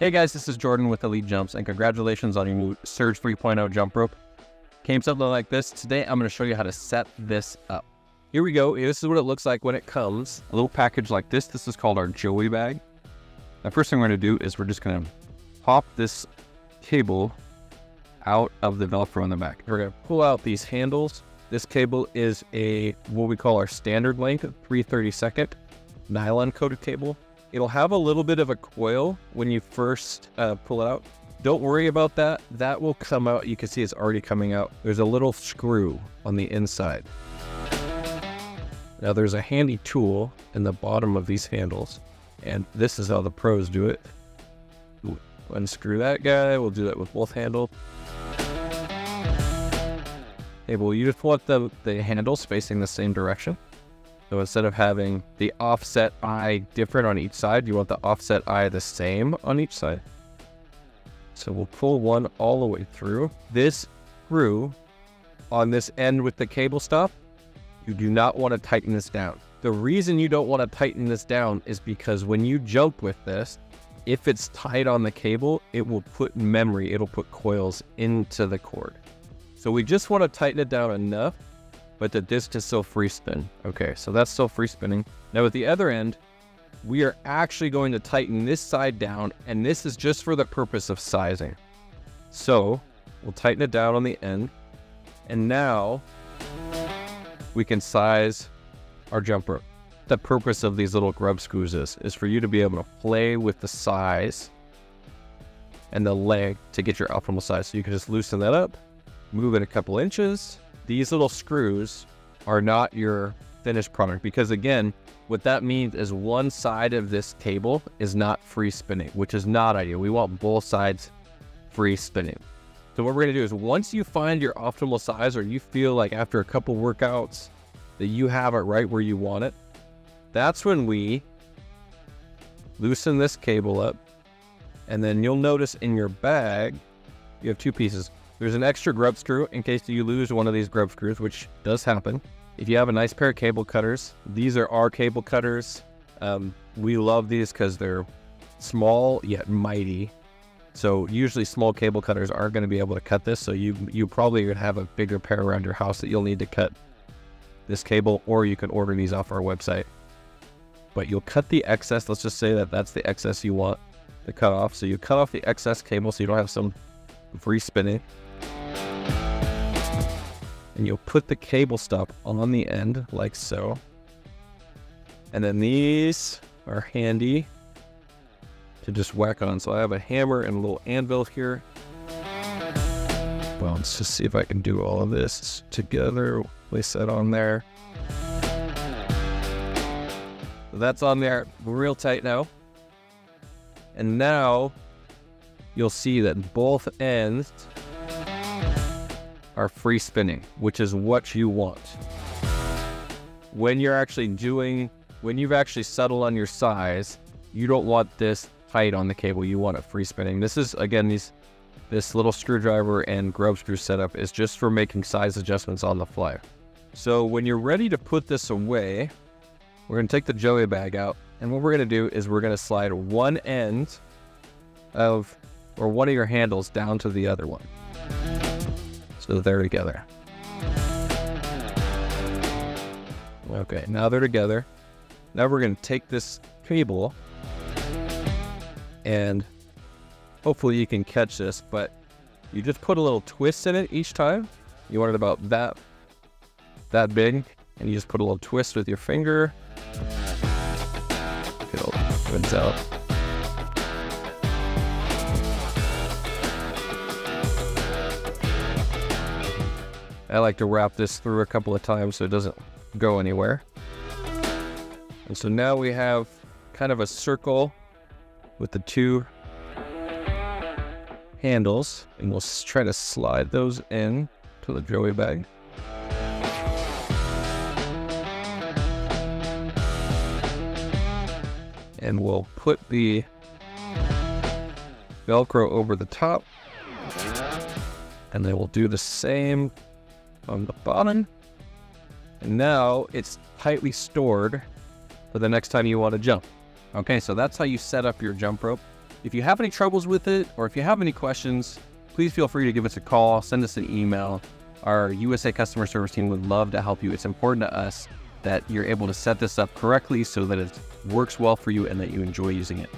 Hey guys, this is Jordan with Elite Jumps, and congratulations on your new Surge 3.0 jump rope. Came something like this. Today I'm going to show you how to set this up. Here we go. This is what it looks like when it comes. A little package like this. This is called our Joey bag. The first thing we're going to do is we're just going to pop this cable out of the Velcro on the back. We're going to pull out these handles. This cable is a what we call our standard length, 332nd nylon coated cable. It'll have a little bit of a coil when you first uh, pull it out. Don't worry about that. That will come out. You can see it's already coming out. There's a little screw on the inside. Now there's a handy tool in the bottom of these handles, and this is how the pros do it. Unscrew that guy. We'll do that with both handles. Hey, well, you just want the, the handles facing the same direction. So instead of having the offset eye different on each side, you want the offset eye the same on each side. So we'll pull one all the way through. This screw on this end with the cable stop, you do not want to tighten this down. The reason you don't want to tighten this down is because when you jump with this, if it's tight on the cable, it will put memory, it'll put coils into the cord. So we just want to tighten it down enough but the disc is still free spin. Okay, so that's still free spinning. Now at the other end, we are actually going to tighten this side down, and this is just for the purpose of sizing. So we'll tighten it down on the end, and now we can size our jumper. The purpose of these little grub screws is, is for you to be able to play with the size and the leg to get your optimal size. So you can just loosen that up, move it a couple inches, these little screws are not your finished product because again, what that means is one side of this table is not free spinning, which is not ideal. We want both sides free spinning. So what we're gonna do is once you find your optimal size or you feel like after a couple workouts that you have it right where you want it, that's when we loosen this cable up and then you'll notice in your bag, you have two pieces. There's an extra grub screw in case you lose one of these grub screws, which does happen. If you have a nice pair of cable cutters, these are our cable cutters. Um, we love these because they're small yet mighty. So usually small cable cutters aren't going to be able to cut this. So you you probably would have a bigger pair around your house that you'll need to cut this cable, or you can order these off our website. But you'll cut the excess. Let's just say that that's the excess you want to cut off. So you cut off the excess cable so you don't have some free spinning and you'll put the cable stop on the end like so. And then these are handy to just whack on. So I have a hammer and a little anvil here. Well, let's just see if I can do all of this together. Place that on there. So that's on there real tight now. And now you'll see that both ends are free spinning, which is what you want. When you're actually doing, when you've actually settled on your size, you don't want this tight on the cable. You want it free spinning. This is, again, these this little screwdriver and grub screw setup is just for making size adjustments on the fly. So when you're ready to put this away, we're going to take the Joey bag out. And what we're going to do is we're going to slide one end of, or one of your handles down to the other one. So they're together. Okay, now they're together. Now we're going to take this cable and hopefully you can catch this, but you just put a little twist in it each time. You want it about that, that big, and you just put a little twist with your finger. It'll rinse out. I like to wrap this through a couple of times so it doesn't go anywhere. And so now we have kind of a circle with the two handles and we'll try to slide those in to the Joey bag. And we'll put the Velcro over the top and then we'll do the same on the bottom. And now it's tightly stored for the next time you want to jump. Okay, so that's how you set up your jump rope. If you have any troubles with it, or if you have any questions, please feel free to give us a call, send us an email. Our USA customer service team would love to help you. It's important to us that you're able to set this up correctly so that it works well for you and that you enjoy using it.